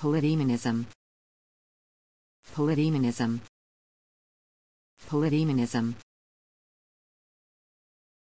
Polydemonism. Polydemonism. Polydemonism.